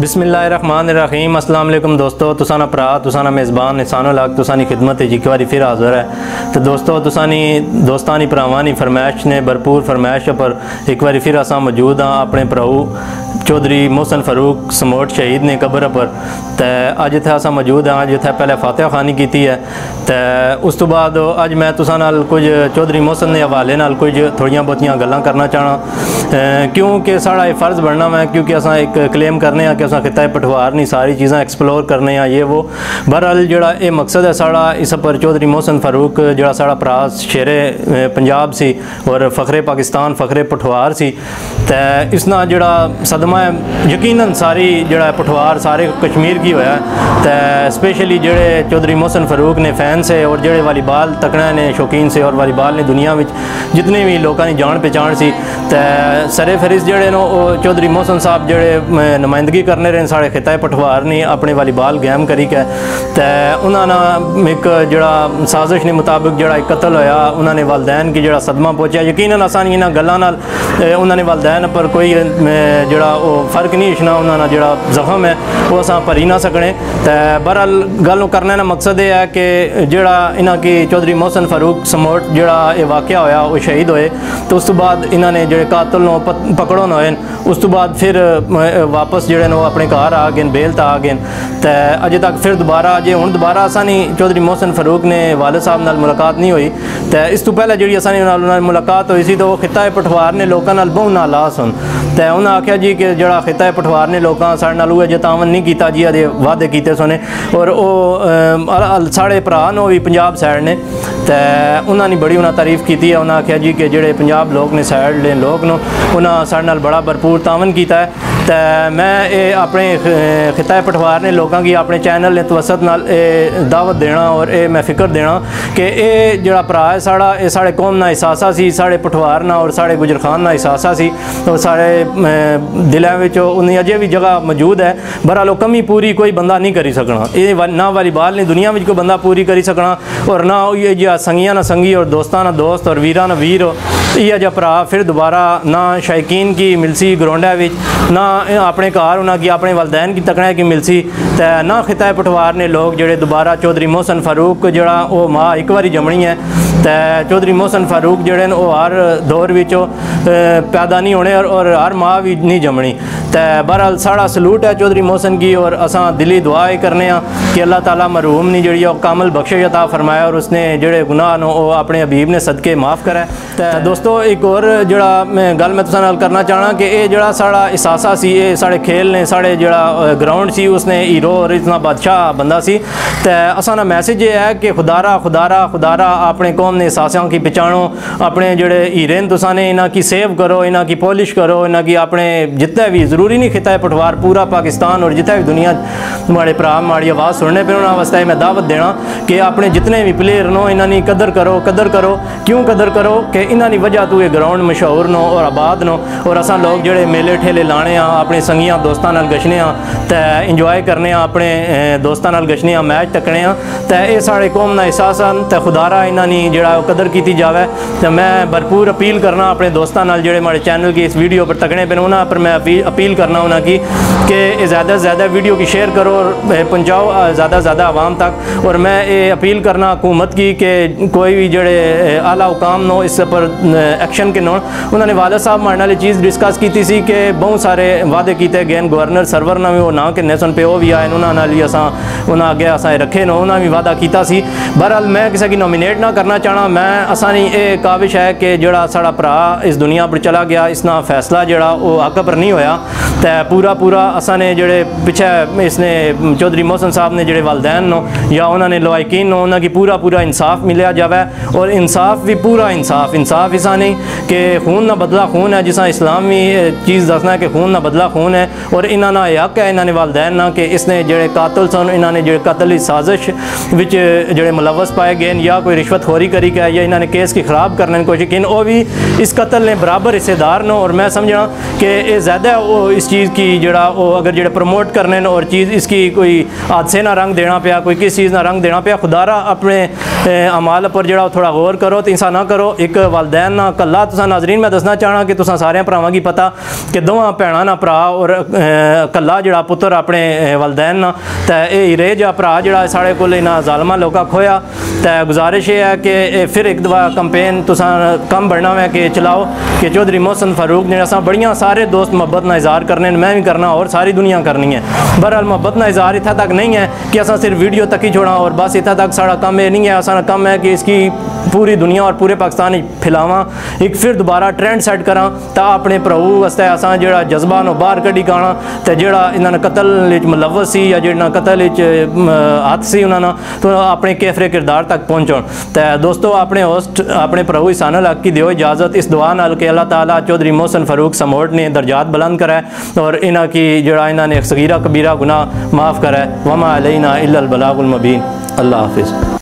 بسم اللہ الرحمن الرحیم۔ السلام علیکم دوستو تسانہ پرا تسانہ میزبان نسانو لاگ تسانی خدمت جی، ایک باری پھر حاضر ہے۔ تو دوستو، تسانی دوستانی پراوانی فرمائش نے بھرپور فرمائش پر ایک واری پھر اساں موجود ہاں اپنے پراؤ چودھری محسن فاروق سموٹ شہید نے قبر پر تے اج اتھے اساں موجود ہاں جتھے پہلے فاتحہ خانی کیتی ہے تے اس تو بعد اج میں تساں نال کچھ چودھری محسن نے حوالے نال کچھ تھوڑیاں بہتیاں گلاں کرنا چاہنا کیونکہ ساڑا یہ فرض بننا میں کیونکہ اساں ایک کلیم کرنے ہاں کہ اساں خطہ پٹھوار نہیں ساری چیزاں ایکسپلور کرنے ہاں یہ وہ بہرحال جڑا یہ مقصد ہے ساڑا اس پر چودھری محسن فاروق جڑا ساڑا پراس شیر پنجاب سی اور فخر پاکستان فخر پٹھوار سی تے اس نا جڑا صدمہ ہے یقیناً ساری جڑا پٹھوار، سارے کشمیر کی ہویا ہے، تے اسپیشلی جڑے چودھری محسن فاروق نے فین سے اور جڑے والی بال تکڑے نے شوقین سے اور والی بال نے دنیا میں جتنے بھی لوگوں نے جان پہچان سی، تے سرے فہرست جڑے نو چودھری محسن صاحب جڑے نمائندگی کرنے رہے سارے خطہ پٹھوار نہیں اپنے والی بال گیم کری کے، تے انہوں نے ایک جڑا سازش نے مطابق جڑا ایک قتل ہویا انہوں نے والدین کی جڑا صدمہ پہنچا یقیناً آسانی انہاں گلاں نال انہوں نے والدین پر کوئی جڑا فرق نہیں اشنا انہوں نے جڑا زخم ہے وہ اساں پری نہ سکنے تے بہرحال گل کرنے کا مقصد یہ ہے کہ جڑا انہاں کی چودھری محسن فاروق سموٹ جڑا یہ واقعہ ہویا وہ شہید ہوئے تو اس تو بعد انہوں نے جڑے قاتل نو پکڑو ہوئے اس تو بعد پھر واپس جڑے نو اپنے گھر آ گئے بیل تا آ گئے تے اجے تک پھر دوبارہ اجے ہن دوبارہ اسانی چودھری محسن فاروق نے والد صاحب نال ملاقات نہیں ہوئی تے اس تو پہلے جڑی اسانی ملاقات ہوئی سی تو وہ خطہ پٹھوار نے لوکاں نال بہت نالا سن تے انہاں آکھیا جی کہ جڑا خطہ پٹھوار نے لوکاں ساڈے نال ہوئے جتاون نہیں کیتا جی اجے وعدے کیتے سنے اور او ساڑے بھرا نو بھی پنجاب سائڈ نے تے انہاں نے بڑی انہاں تعریف کیتی ہے انہاں آکھیا جی کہ جڑے پنجاب لوگ نے سائڈ لے لوگ نو انہاں ساڈے نال بڑا بھرپور تعاون کیتا ہے تے میں اے اپنے خطہ پٹھوار نے لوگوں کی اپنے چینل نے توسط نال دعوت دینا اور اے میں فکر دینا کہ اے جڑا پرا ہے ساڑا اے ساڑے قوم نہ احساسا سی ساڑے پٹھوار نہ اور ساڑے گجر خان نہ احساسا انہیں اجے بھی جگہ موجود ہے بہرحال کمی پوری کوئی بندہ نہیں کری سکنا یہ نہ والی بال نہیں دنیا میں کوئی بندہ پوری کری سکنا اور نہ یہ جی سنگیاں نہ سنگی اور دوستانہ دوست اور ویرانہ یہ جا پرا پھر دوبارہ نہ شائقین کی ملسی وچ نہ اپنے گھر اپنے والدین کی ملسی نہ خطہ پٹھوار نے لوگ جڑے دوبارہ چودھری محسن فاروق ماں ایک باری جمنی ہے چودھری محسن فاروق ہر دور وچوں پیدا نہیں ہونے اور ہر ماں بھی نہیں جمنی تے بہرحال ساڑا سلوٹ ہے چودھری محسن کی اور اساں دلی دعا کرنے ہاں کہ اللہ تعالیٰ مرحوم نے جڑی کامل بخشش عطا فرمایا اور اس نے جڑے گناہ نو وہ اپنے حبیب نے صدقے معاف کرے دوستو ایک اور جڑا میں گل میں تساں نال کرنا چاہنا کہ اے جڑا ساڑا احساسا سی اے ساڑے کھیل نے ساڑے جڑا گراؤنڈ سی اس نے ہیرو اور اتنا بادشاہ بندہ سی تے اساں نا میسج یہ ہے کہ خدارا خدارا خدارا اپنے قوم نے احساسوں کی پہچانو اپنے جڑے ہیرے تساں نے انہاں کی سیو کرو انہاں کی پالش کرو انہاں کی اپنے جتنے بھی ضروری نہیں خطہ پٹھوار پورا پاکستان اور جتنے بھی دنیا ماڑے پرا ماڑی آواز سننے پہ انہاں واسطے میں دعوت دینا کہ اپنے جتنے بھی پلیئر نو انہاں نے قدر کرو قدر کرو کیوں قدر کرو کہ انہاں نے وجہ تو یہ گراؤنڈ مشہور نو اور آباد نو اور اساں لوگ جڑے میلے ٹھیلے لانے ہاں اپنے سنگیاں دوستاں نال گشنے ہاں تے انجوائے کرنے ہاں اپنے دوستاں نال گشنے ہاں میچ تکنے ہاں تے اے ساڑے قوم نا احساس ہن تے خدارا انہاں نے جڑا قدر کیتی جاوے تے میں بھرپور اپیل کرنا اپنے دوستاں نال جڑے ہمارے چینل کی اس ویڈیو پر تکنے پہ انہاں پر میں اپیل کرنا انہاں کی کہ زیادہ سے زیادہ ویڈیو کی شیئر کرو اور پہنچاؤ زیادہ زیادہ عوام تک اور میں یہ اپیل کرنا حکومت کی کہ کوئی بھی جڑے اعلیٰ حکام نو اس پر ایکشن کے نو انہوں نے والد صاحب مارنے والی چیز ڈسکس کی سی کہ بہت سارے وعدے کیتے گئے گورنر سرور نہ بھی وہ نہ کہ سن پہ وہ بھی آئے انہوں نے اساں انہاں اگے اساں رکھے نو۔ انہوں بھی وعدہ کیتا سی۔ بہرحال میں کسی کی نومینیٹ نہ کرنا چاہنا، میں اسانی یہ کابش ہے کہ جڑا ساڑا پرا اس دنیا پر چلا گیا، اس نا فیصلہ جڑا وہ حق پر نہیں ہویا۔ تے پورا پورا اساں نے جڑے پیچھے اس نے چودھری محسن صاحب نے جڑے والدین نو یا انہوں نے لوائقین نو انہوں کی پورا پورا انصاف ملیا جاوے۔ اور انصاف بھی پورا انصاف۔ انصاف اسا نہیں کہ خون نہ بدلا خون ہے جسا اسلامی چیز دسنا ہے کہ خون نہ بدلا خون ہے، اور انہوں نے حق ہے انہوں نے والدین نہ کہ اس نے جڑے قاتل سن انہوں نے جڑے قتل کی سازش وچ جڑے ملوث پائے گئے یا کوئی رشوت خوری کری گیا یا انہوں نے کیس کی خراب کرنے کی کوشش کی وہ بھی اس قتل نے برابر حصے دار نو اور میں سمجھنا کہ یہ زیادہ وہ اس چیز کی جڑا وہ اگر جڑے پروموٹ کرنے اور چیز اس کی کوئی حادثے نہ رنگ دینا پیا، کوئی کس چیز نہ رنگ دینا پیا، خدا را اپنے عمال پر جڑا تھوڑا غور کرو تو انسان نہ کرو۔ ایک والدین چاہنا کلا ناظرین میں دسنا چاہنا کہ کہ سارے براؤں کی پتا کہ دو ہاں پینا نا پرا اور کلا پتر اپنے والدین نا تا اے ایرے جا پرا جڑا ساڑے کو لینا ظالمہ لوہا کھویا تا گزارش یہ ہے کہ پھر ایک دوا کمپین کم بڑھنا ہوئے کہ چلاؤ کہ جو دری محسن فاروق نے بڑے سارے دوست محبت نا اظہار کرنے میں بھی کرنا اور ساری دنیا کرنی ہے برحال محبت نا اظہار اتھا تک نہیں ہے کہ ویڈیو تک ہی چھوڑا اور بس اتھا تک ساڑا کم ہے نہیں ہے کم ہے کہ اس کی پوری دنیا اور پورے پاکستان پھلاواں ایک پھر دوبارہ ٹرینڈ سیٹ کراں تا اپنے پرہو واسطے اساں جڑا جذبہ نو باہر کڈی گانا تے جڑا انہاں نے قتل وچ ملوث سی یا جڑا قتل وچ ہاتھ سی انہاں تو اپنے کیفرے کردار تک پہنچن تے دوستو، اپنے ہوسٹ، اپنے پرہو احسان الحق کی دیو اجازت اس دعا نال کہ اللہ تعالی چودھری محسن فاروق سموٹ نے درجات بلند کرے اور انہاں کی جڑا انہاں نے صغیرہ کبیرہ گناہ معاف کرے۔ وما علینا الا البلاغ المبین اللہ حافظ۔